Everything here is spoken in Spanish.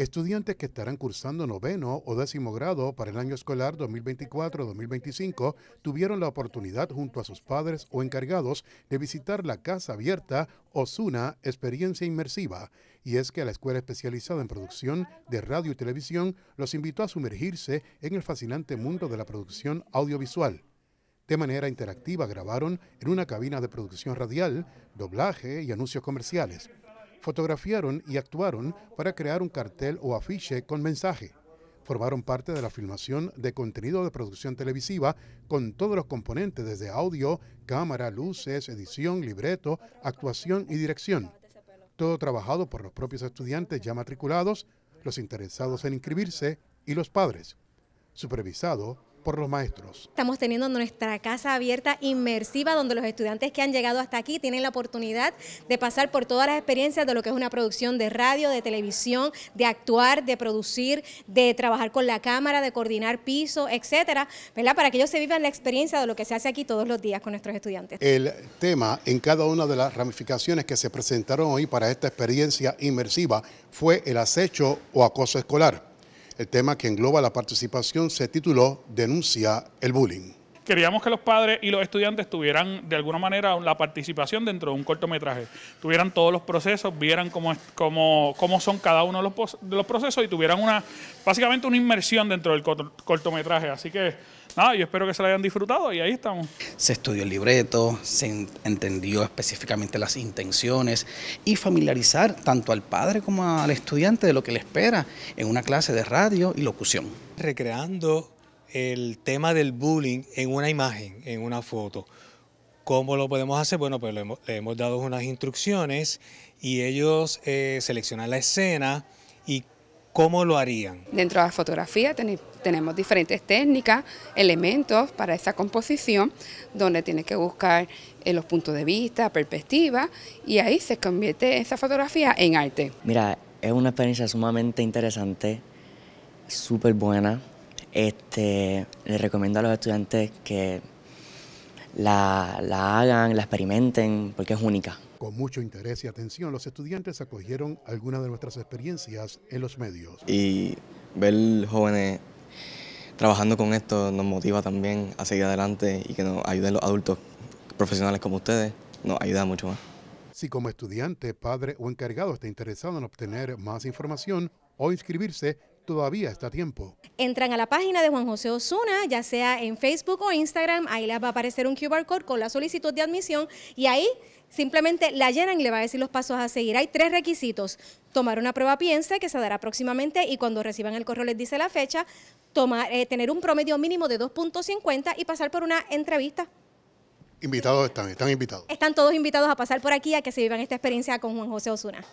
Estudiantes que estarán cursando noveno o décimo grado para el año escolar 2024-2025 tuvieron la oportunidad junto a sus padres o encargados de visitar la Casa Abierta Osuna Experiencia Inmersiva. Y es que la Escuela Especializada en Producción de Radio y Televisión los invitó a sumergirse en el fascinante mundo de la producción audiovisual. De manera interactiva grabaron en una cabina de producción radial, doblaje y anuncios comerciales fotografiaron y actuaron para crear un cartel o afiche con mensaje. Formaron parte de la filmación de contenido de producción televisiva con todos los componentes desde audio, cámara, luces, edición, libreto, actuación y dirección. Todo trabajado por los propios estudiantes ya matriculados, los interesados en inscribirse y los padres. Supervisado por los maestros. Estamos teniendo nuestra casa abierta inmersiva donde los estudiantes que han llegado hasta aquí tienen la oportunidad de pasar por todas las experiencias de lo que es una producción de radio, de televisión, de actuar, de producir, de trabajar con la cámara, de coordinar piso, etcétera, ¿verdad? Para que ellos se vivan la experiencia de lo que se hace aquí todos los días con nuestros estudiantes. El tema en cada una de las ramificaciones que se presentaron hoy para esta experiencia inmersiva fue el acecho o acoso escolar. El tema que engloba la participación se tituló Denuncia el bullying. Queríamos que los padres y los estudiantes tuvieran de alguna manera la participación dentro de un cortometraje, tuvieran todos los procesos, vieran cómo, cómo, cómo son cada uno de los, de los procesos y tuvieran una, básicamente una inmersión dentro del cortometraje. Así que nada, yo espero que se lo hayan disfrutado y ahí estamos. Se estudió el libreto, se entendió específicamente las intenciones y familiarizar tanto al padre como al estudiante de lo que le espera en una clase de radio y locución. Recreando el tema del bullying en una imagen, en una foto. ¿Cómo lo podemos hacer? Bueno, pues le hemos, dado unas instrucciones y ellos eh, seleccionan la escena y ¿Cómo lo harían? Dentro de la fotografía tenemos diferentes técnicas, elementos para esa composición, donde tienes que buscar eh, los puntos de vista, perspectiva, y ahí se convierte esa fotografía en arte. Mira, es una experiencia sumamente interesante, súper buena. Este, les recomiendo a los estudiantes que la, la hagan, la experimenten, porque es única. Con mucho interés y atención, los estudiantes acogieron algunas de nuestras experiencias en los medios. Y ver jóvenes trabajando con esto nos motiva también a seguir adelante y que nos ayuden los adultos profesionales como ustedes, nos ayuda mucho más. Si como estudiante, padre o encargado está interesado en obtener más información o inscribirse, todavía está a tiempo. Entran a la página de Juan José Osuna, ya sea en Facebook o Instagram, ahí les va a aparecer un QR code con la solicitud de admisión y ahí simplemente la llenan y le va a decir los pasos a seguir. Hay tres requisitos. Tomar una prueba piensa que se dará próximamente y cuando reciban el correo les dice la fecha, tomar, eh, tener un promedio mínimo de 2.50 y pasar por una entrevista. Invitados están, están invitados. Están todos invitados a pasar por aquí a que se vivan esta experiencia con Juan José Osuna.